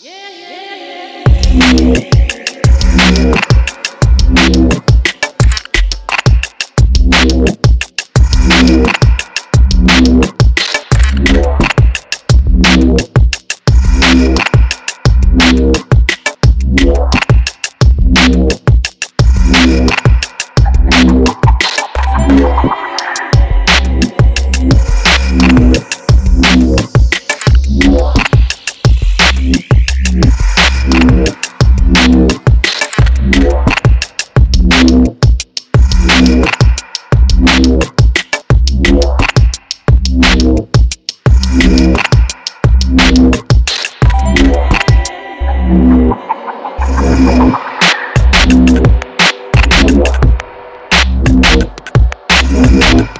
Yeah. Música